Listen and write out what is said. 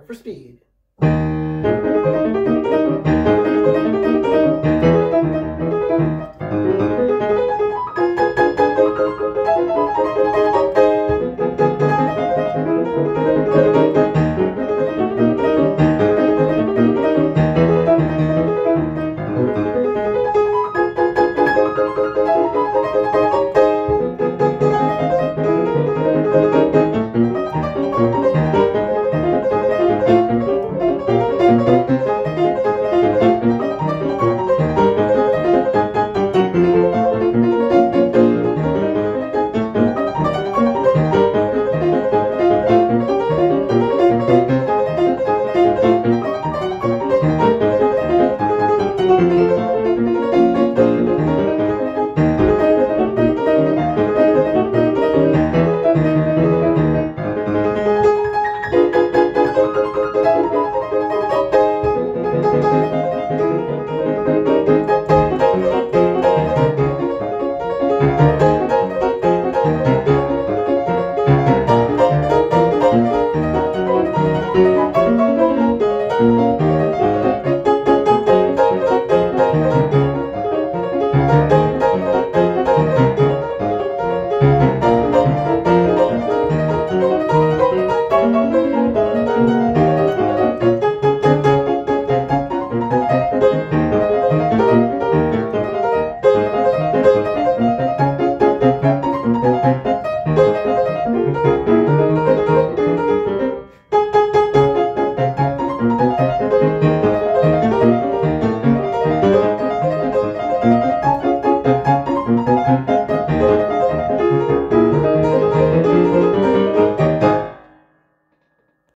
for speed. Música